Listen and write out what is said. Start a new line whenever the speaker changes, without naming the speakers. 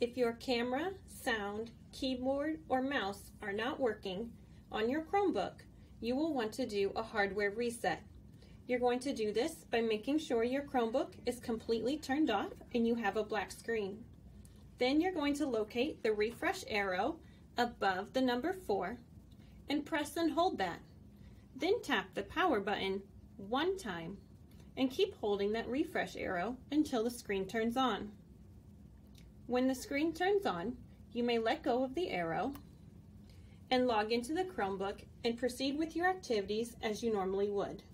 If your camera, sound, keyboard, or mouse are not working on your Chromebook, you will want to do a hardware reset. You're going to do this by making sure your Chromebook is completely turned off and you have a black screen. Then you're going to locate the refresh arrow above the number 4 and press and hold that. Then tap the power button one time and keep holding that refresh arrow until the screen turns on. When the screen turns on, you may let go of the arrow and log into the Chromebook and proceed with your activities as you normally would.